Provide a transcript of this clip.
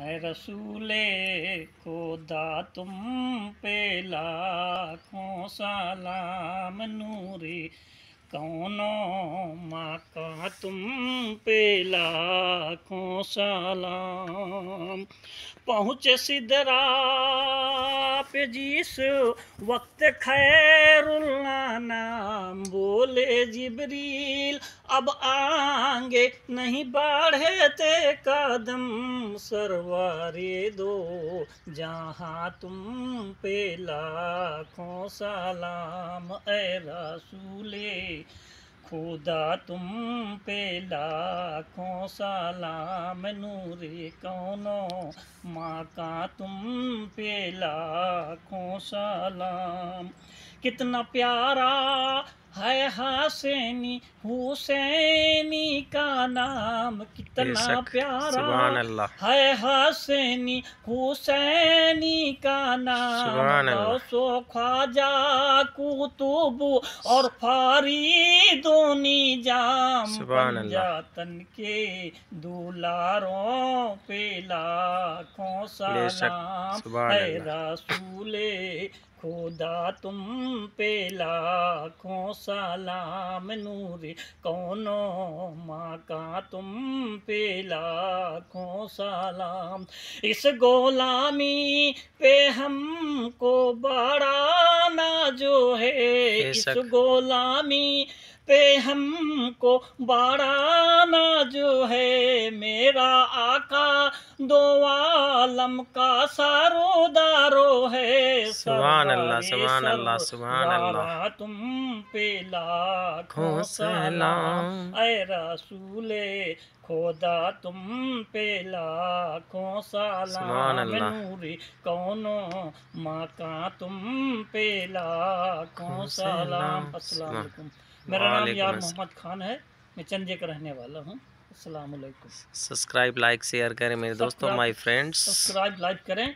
रसूले खुदा तुम पे लाखों सलाम नूरी, कौनो माँ का तुम पे लाखों सलाम। पहुँचे सिदरा पे जिस वक्त खैरुल्ला नाम बोले जिबरील, अब आगे नहीं बढ़े ते कदम सरवारे दो, जहाँ तुम पे लाखों सलाम ए रसूले, खुदा तुम पे लाखों सलाम नूरे कौनो माँ का तुम पे लाखों सलाम। कितना प्यारा है हसैनी हुसैनी का नाम कितना प्यारा। है हसैनी हुसैनी का नाम सो ख्वाजा कुतुब और फारी फारीदोनी जाम जातन के दुलारों पे लाखों सलाम। है रसूले खुदा तुम पे लाखों सलाम नूरी कौनो माँ का तुम पे लाखों सलाम। इस गोलामी पे हमको बड़ा ना जो है इस गोलामी पे हमको बाराना जो है मेरा आका। दो आलम का सारोदारो है सुभान अल्लाह सुभान अल्लाह सुभान अल्लाह तुम पे लाखों सलाम। ऐ रसूले खोदा तुम पे लाखों सलाम। नूरी कौनो माँ का तुम पे लाखों सलाम। अस्सलाम वालेकुम। मेरा नाम यार मोहम्मद खान है। मैं चंदे का रहने वाला हूँ। सब्सक्राइब लाइक शेयर करें मेरे दोस्तों माय फ्रेंड्स सब्सक्राइब लाइक करें।